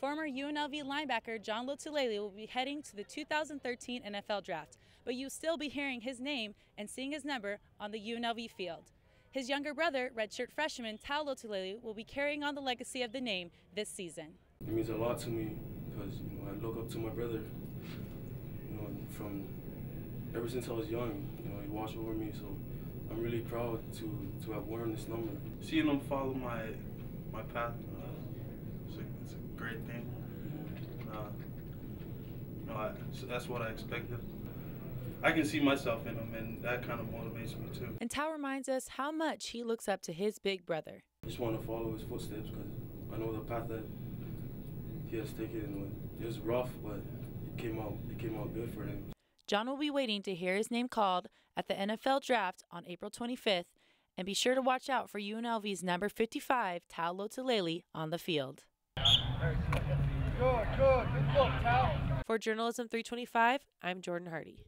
Former UNLV linebacker John Lotulelei will be heading to the 2013 NFL Draft, but you'll still be hearing his name and seeing his number on the UNLV field. His younger brother, redshirt freshman Tau Lotulelei, will be carrying on the legacy of the name this season. It means a lot to me because you know, I look up to my brother. You know, from ever since I was young, you know, he watched over me. So I'm really proud to to have worn this number. Seeing him follow my my path, uh, it's, a, it's a great thing. Uh, you know, I, so that's what I expected. I can see myself in him, and that kind of motivates me too. And Tau reminds us how much he looks up to his big brother. I just want to follow his footsteps because I know the path that he has taken. It was rough, but it came out it came out good for him. John will be waiting to hear his name called at the NFL Draft on April 25th, and be sure to watch out for UNLV's number 55, Tau Lotulelei, on the field. Good, good, good. For Journalism 325, I'm Jordan Hardy.